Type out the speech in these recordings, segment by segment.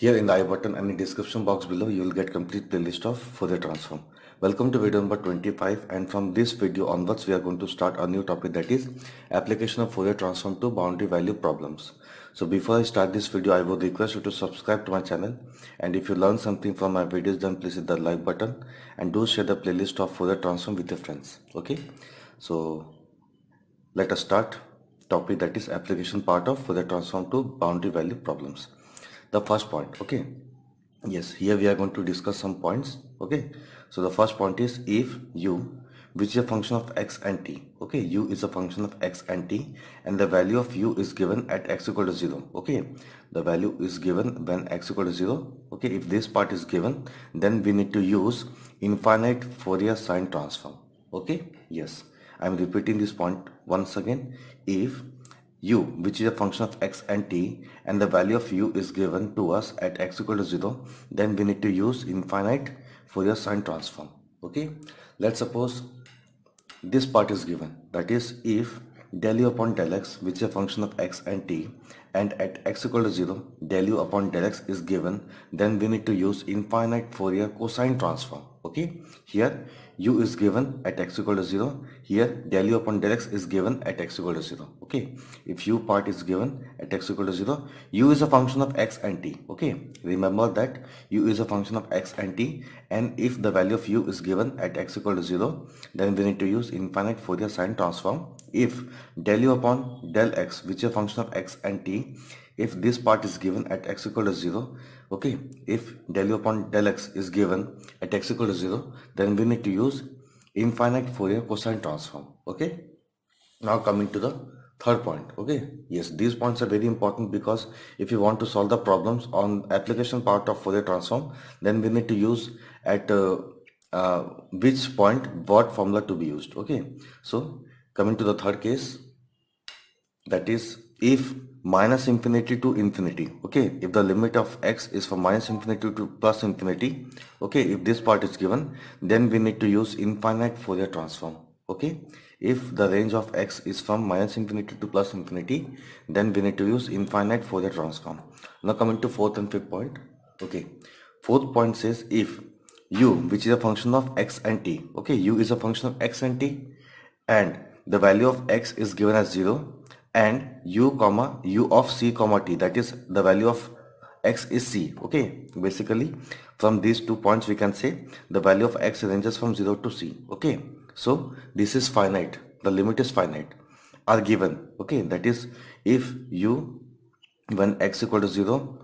Here in the I button and in description box below you will get complete playlist of Fourier transform. Welcome to video number 25 and from this video onwards we are going to start a new topic that is application of Fourier transform to boundary value problems. So before I start this video I would request you to subscribe to my channel and if you learn something from my videos then please hit the like button and do share the playlist of Fourier transform with your friends. Okay. So let us start topic that is application part of Fourier transform to boundary value problems the first point okay? Yes here we are going to discuss some points okay? So the first point is if u which is a function of x and t okay? u is a function of x and t and the value of u is given at x equal to 0 okay? The value is given when x equal to 0 okay? If this part is given then we need to use infinite Fourier sine transform okay? Yes. I'm repeating this point once again. If u which is a function of x and t and the value of u is given to us at x equal to 0 then we need to use infinite Fourier sine transform. Okay? Let's suppose this part is given. That is if del u upon del x which is a function of x and t and at x equal to 0 del u upon del x is given then we need to use infinite Fourier cosine transform okay? Here u is given at x equal to 0 here del u upon del x is given at x equal to 0 okay? If u part is given at x equal to 0 u is a function of x and t okay? Remember that u is a function of x and t and if the value of u is given at x equal to 0 then we need to use infinite Fourier sine transform. If del u upon del x which is a function of x and t if this part is given at x equal to 0 okay if del u upon del x is given at x equal to 0 then we need to use infinite Fourier cosine transform okay? Now coming to the third point okay? Yes these points are very important because if you want to solve the problems on application part of Fourier transform then we need to use at uh, uh, which point what formula to be used okay? So coming to the third case that is if minus infinity to infinity. Okay if the limit of x is from minus infinity to plus infinity okay if this part is given then we need to use infinite Fourier transform. Okay if the range of x is from minus infinity to plus infinity then we need to use infinite Fourier transform. Now coming to fourth and fifth point. Okay fourth point says if u which is a function of x and t. Okay u is a function of x and t and the value of x is given as 0 and u comma u of c comma t that is the value of x is c okay? Basically from these two points we can say the value of x ranges from 0 to c okay? So this is finite. The limit is finite. Are given okay? That is if u when x equal to 0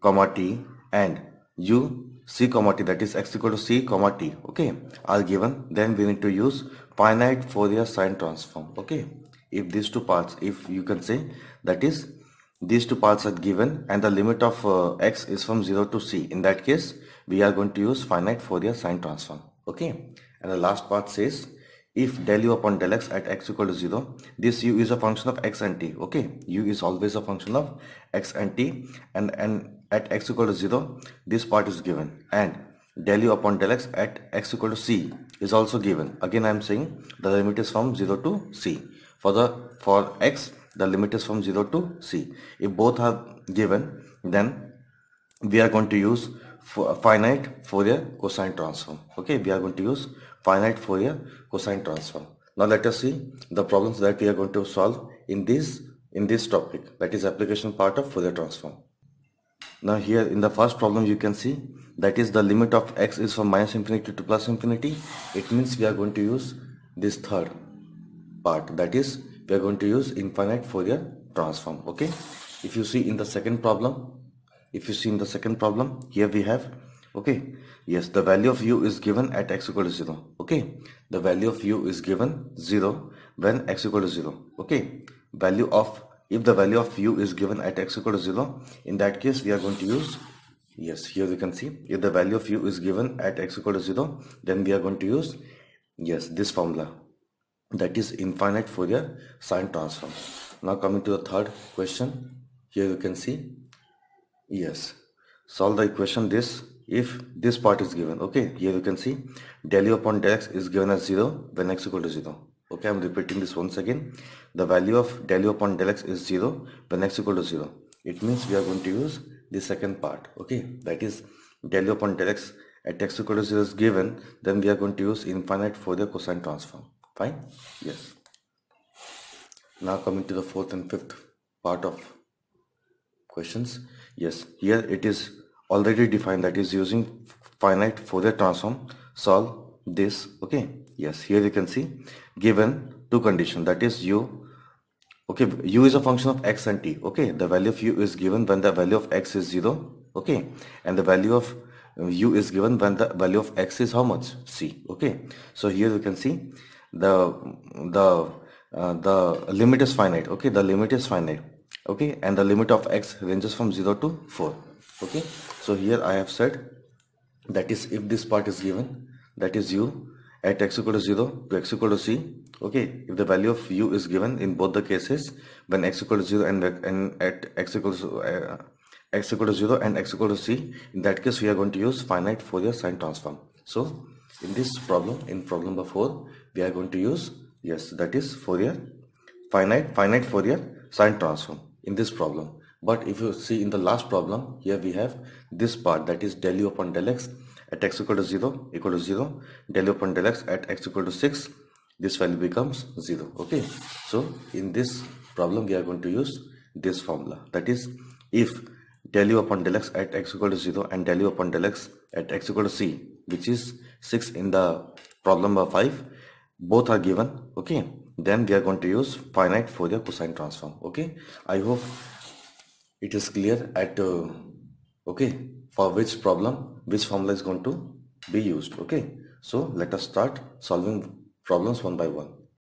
comma t and u c comma t that is x equal to c comma t okay? Are given then we need to use finite Fourier sine transform okay if these two parts if you can say that is these two parts are given and the limit of uh, x is from 0 to c. In that case we are going to use finite Fourier sine transform. Okay? And the last part says if del u upon del x at x equal to 0 this u is a function of x and t. Okay? u is always a function of x and t. And and at x equal to 0 this part is given. And del u upon del x at x equal to c is also given. Again i am saying the limit is from 0 to c for the for x the limit is from 0 to c. If both are given then we are going to use finite Fourier cosine transform. Okay we are going to use finite Fourier cosine transform. Now let us see the problems that we are going to solve in this in this topic. That is application part of Fourier transform. Now here in the first problem you can see that is the limit of x is from minus infinity to plus infinity. It means we are going to use this third part. That is we are going to use infinite Fourier transform okay? If you see in the second problem if you see in the second problem here we have okay? Yes the value of u is given at x equal to 0 okay? The value of u is given 0 when x equal to 0 okay? Value of if the value of u is given at x equal to 0 in that case we are going to use yes here you can see if the value of u is given at x equal to 0 then we are going to use yes this formula that is infinite Fourier sine transform. Now coming to the third question, here you can see, yes, solve the equation this if this part is given, okay, here you can see. Del u upon del x is given as 0 when x equal to 0. Okay, I'm repeating this once again. The value of del u upon del x is 0 when x equal to 0. It means we are going to use the second part. Okay. That is del u upon del x at x equal to 0 is given then we are going to use infinite Fourier cosine transform fine? Yes. Now coming to the fourth and fifth part of questions. Yes here it is already defined that is using finite Fourier transform solve this okay? Yes here you can see given two condition that is u okay u is a function of x and t okay? The value of u is given when the value of x is 0 okay? And the value of u is given when the value of x is how much? C okay? So here you can see the the uh, the limit is finite okay? The limit is finite okay? And the limit of x ranges from 0 to 4 okay? So here i have said that is if this part is given that is u at x equal to 0 to x equal to c okay? If the value of u is given in both the cases when x equal to 0 and, and at x equal to uh, x equal to 0 and x equal to c in that case we are going to use finite Fourier sine transform. So in this problem in problem number 4 we are going to use yes that is Fourier finite finite Fourier sine transform in this problem. But if you see in the last problem here we have this part that is del u upon del x at x equal to 0 equal to 0 del u upon del x at x equal to 6 this value becomes 0 okay? So in this problem we are going to use this formula. That is if del u upon del x at x equal to 0 and del u upon del x at x equal to c which is 6 in the problem number 5 both are given okay? Then we are going to use finite Fourier cosine transform okay? I hope it is clear at uh, okay for which problem which formula is going to be used okay? So let us start solving problems one by one